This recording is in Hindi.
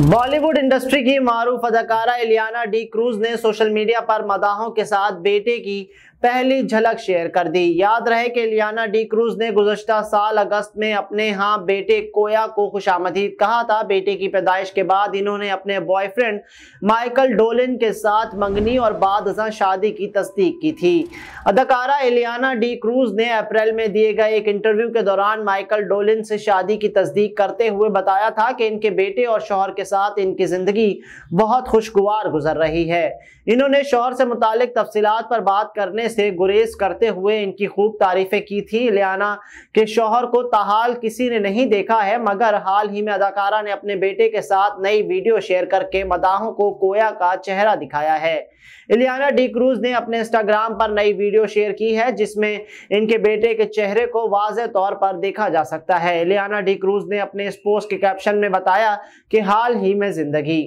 बॉलीवुड इंडस्ट्री की मारूफ अदाकारा इलियाना डी क्रूज ने सोशल मीडिया पर मदाहों के साथ बेटे की पहली झलक शेयर कर दी। याद रहे कि लियाना डी क्रूज ने गुजश्ता साल अगस्त में अपने यहाँ बेटे कोया को खुशामदीद कहा था। बेटे की पैदाइश के बाद इन्होंने अपने बॉयफ्रेंड माइकल डोलिन के साथ मंगनी और बाद शादी की तस्दीक की थी। अदाकारा इलियाना डी क्रूज ने अप्रैल में दिए गए एक इंटरव्यू के दौरान माइकल डोलिन से शादी की तस्दीक करते हुए बताया था कि इनके बेटे और शोहर के साथ इनकी ज़िंदगी बहुत खुशगवार गुजर रही है। इन्होंने शोहर से मुतालिक तफसीत पर बात करने से गुरेज करते हुए इनकी खूब तारीफें की थी। लियाना के शोहर को ताहाल किसी ने नहीं देखा है, मगर हाल ही में अदाकारा ने अपने बेटे के साथ नई वीडियो शेयर करके मदाहों को कोया का चेहरा दिखाया है। इलियाना डी क्रूज ने अपने इंस्टाग्राम पर नई वीडियो शेयर की है, जिसमें इनके बेटे के चेहरे को वाज तौर पर देखा जा सकता है। इलियाना डी क्रूज ने अपने इस पोस्ट के कैप्शन में बताया कि हाल ही मैं ज़िंदगी